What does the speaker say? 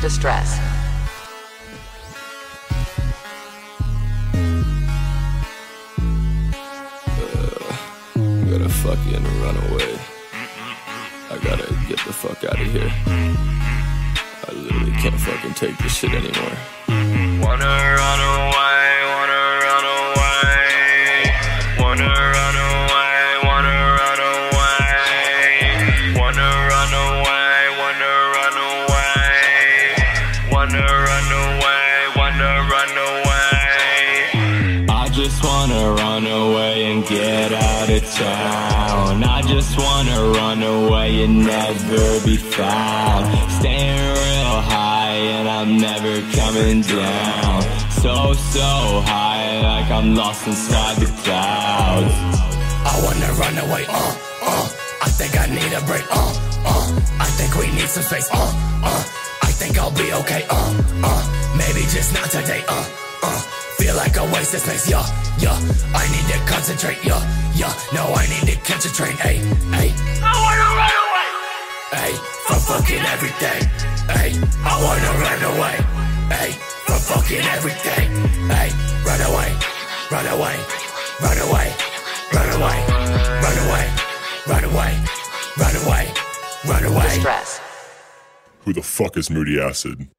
Distress. gotta fucking run away. I gotta get the fuck out of here. I literally can't fucking take this shit anymore. Wanna run away, wanna run away. I just wanna run away and get out of town. I just wanna run away and never be found. Staying real high and I'm never coming down. So, so high, like I'm lost inside the clouds. I wanna run away, uh, uh. I think I need a break, uh, uh. I think we need some space, uh, uh. Think I'll be okay, uh, uh. Maybe just not today, uh, uh. Feel like a waste of space, yeah, yeah. I need to concentrate, yeah, yeah. No, I need to catch a train, hey, hey. I wanna run away. Hey, from fucking everything. Hey, I wanna run away. Hey, from fucking everything. Hey, run away, run away, run away, run away, run away, run away, run away, run away. Distress. Who the fuck is Moody Acid?